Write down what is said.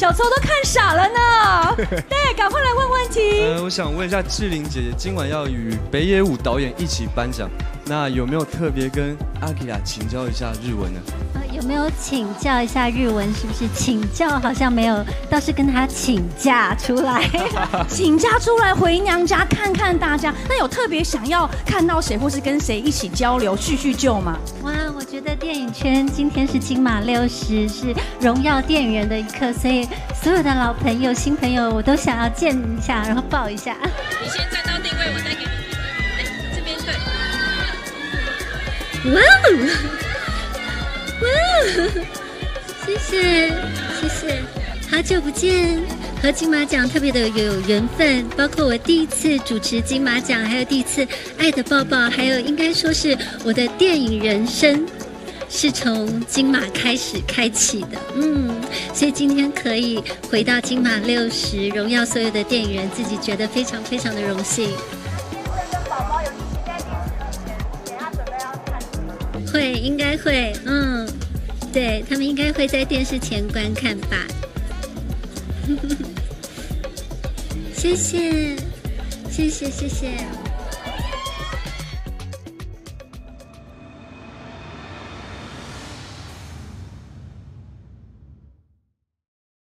小抽都看傻了呢。对，赶快来问问题。呃，我想问一下志玲姐姐，今晚要与北野武导演一起颁奖，那有没有特别跟阿基拉请教一下日文呢？呃，有没有请教一下日文？是不是请教好像没有，倒是跟他请假出来，请假出来回娘家看看大家。那有特别想要看到谁，或是跟谁一起交流叙叙旧吗？哇，我觉得电影圈今天是金马六十，是荣耀电影人的一刻，所以所有的老朋友、新朋友，我都想要见一下，然后抱一下。你先站到定位，我再给你。哎，这边对。哇哦，哇哦，谢谢谢谢，好久不见，和金马奖特别的有缘分，包括我第一次主持金马奖，还有第一次《爱的抱抱》，还有应该说是我的电影人生，是从金马开始开启的，嗯，所以今天可以回到金马六十，荣耀所有的电影人，自己觉得非常非常的荣幸。会，应该会，嗯，对他们应该会在电视前观看吧。谢谢，谢谢，谢谢。